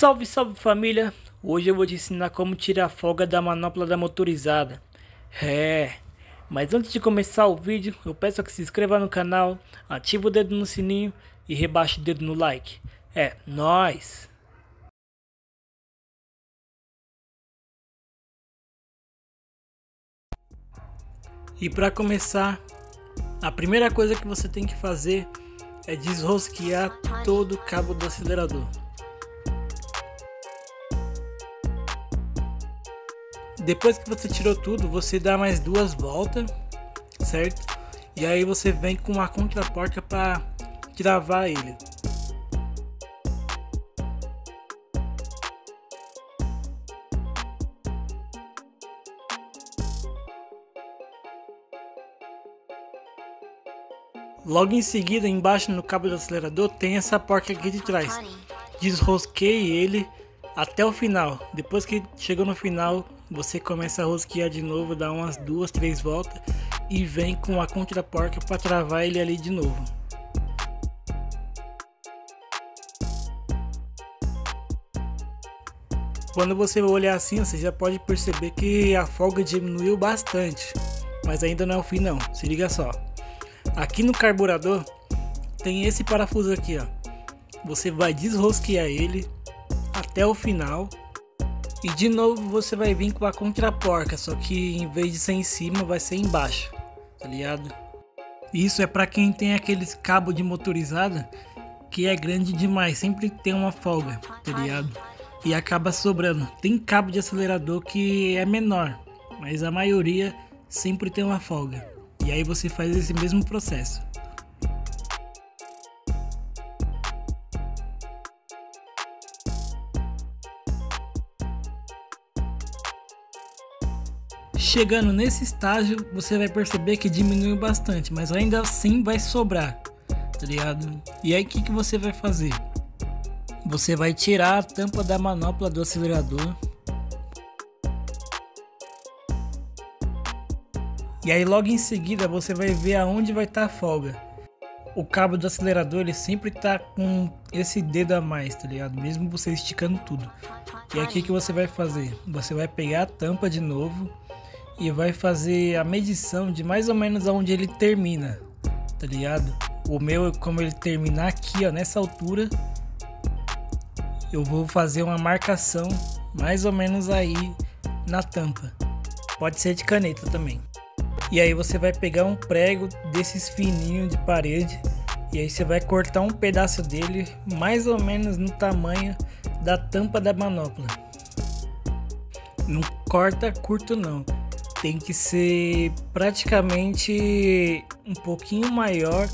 Salve, salve família! Hoje eu vou te ensinar como tirar a folga da manopla da motorizada. É, mas antes de começar o vídeo, eu peço que se inscreva no canal, ative o dedo no sininho e rebaixe o dedo no like. É, nós. E para começar, a primeira coisa que você tem que fazer é desrosquear todo o cabo do acelerador. Depois que você tirou tudo, você dá mais duas voltas, certo? E aí você vem com a contraporca para travar ele. Logo em seguida, embaixo no cabo do acelerador, tem essa porca aqui de trás. Desrosquei ele até o final. Depois que chegou no final, você começa a rosquear de novo, dá umas duas, três voltas e vem com a contraporca para travar ele ali de novo. Quando você olhar assim, você já pode perceber que a folga diminuiu bastante, mas ainda não é o fim não. Se liga só. Aqui no carburador tem esse parafuso aqui, ó. Você vai desrosquear ele até o final. E de novo você vai vir com a contraporca, só que em vez de ser em cima, vai ser embaixo, tá ligado? Isso é para quem tem aqueles cabo de motorizada que é grande demais, sempre tem uma folga, tá ligado? E acaba sobrando. Tem cabo de acelerador que é menor, mas a maioria sempre tem uma folga. E aí você faz esse mesmo processo. Chegando nesse estágio, você vai perceber que diminuiu bastante, mas ainda assim vai sobrar, tá ligado? E aí o que, que você vai fazer? Você vai tirar a tampa da manopla do acelerador E aí logo em seguida você vai ver aonde vai estar tá a folga. O cabo do acelerador ele sempre tá com esse dedo a mais, tá ligado? Mesmo você esticando tudo. E aqui que você vai fazer? Você vai pegar a tampa de novo e vai fazer a medição de mais ou menos aonde ele termina, tá ligado? O meu, como ele terminar aqui, ó, nessa altura, eu vou fazer uma marcação mais ou menos aí na tampa. Pode ser de caneta também. E aí você vai pegar um prego desses fininhos de parede e aí você vai cortar um pedaço dele mais ou menos no tamanho da tampa da manopla. Não corta curto não. Tem que ser praticamente um pouquinho maior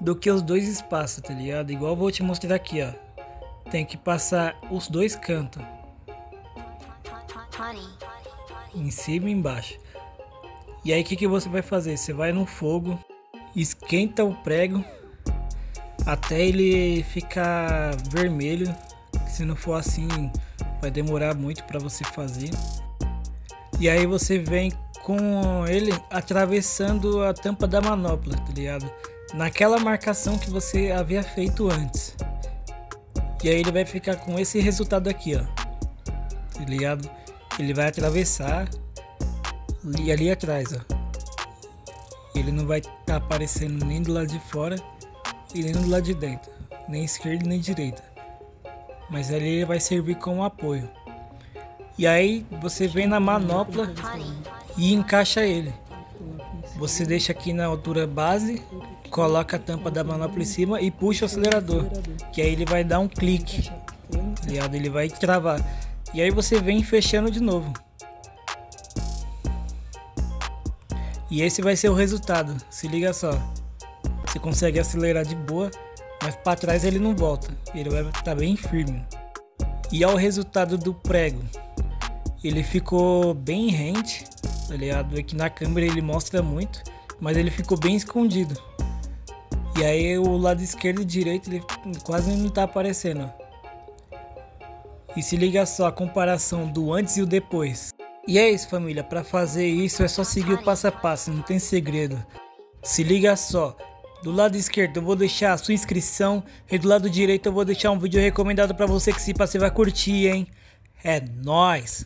do que os dois espaços, tá ligado? Igual vou te mostrar aqui, ó. Tem que passar os dois cantos. Em cima e embaixo. E aí o que, que você vai fazer? Você vai no fogo, esquenta o prego até ele ficar vermelho. Se não for assim, vai demorar muito para você fazer. E aí você vem com ele atravessando a tampa da manopla, tá ligado? Naquela marcação que você havia feito antes. E aí ele vai ficar com esse resultado aqui, ó. Tá ligado? Ele vai atravessar e ali atrás, ó. Ele não vai estar tá aparecendo nem do lado de fora e nem do lado de dentro, nem esquerda nem direita. Mas ali ele vai servir como apoio. E aí você vem na manopla e encaixa ele. Você deixa aqui na altura base, coloca a tampa da manopla em cima e puxa o acelerador, que aí ele vai dar um clique. Ligado? Ele vai travar. E aí você vem fechando de novo. E esse vai ser o resultado. Se liga só. Você consegue acelerar de boa, mas para trás ele não volta. Ele vai estar tá bem firme. E ao resultado do prego. Ele ficou bem rente, tá ligado? Aqui na câmera ele mostra muito, mas ele ficou bem escondido. E aí o lado esquerdo e direito ele quase não tá aparecendo. E se liga só a comparação do antes e o depois. E é isso, família. Para fazer isso é só seguir o passo a passo, não tem segredo. Se liga só. Do lado esquerdo eu vou deixar a sua inscrição e do lado direito eu vou deixar um vídeo recomendado para você que se você vai curtir, hein? É nós.